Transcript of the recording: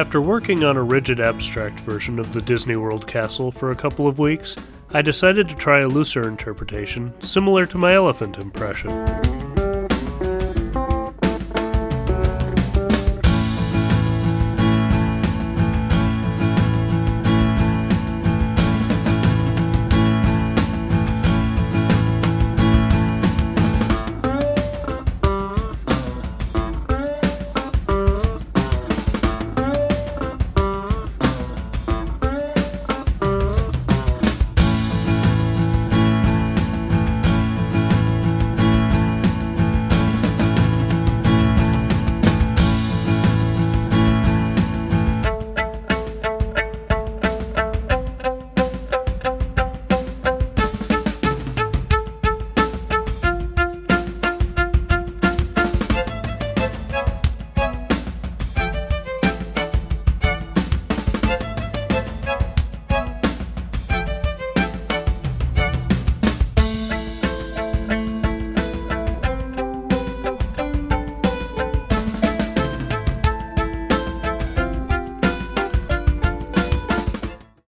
After working on a rigid abstract version of the Disney World castle for a couple of weeks, I decided to try a looser interpretation, similar to my elephant impression.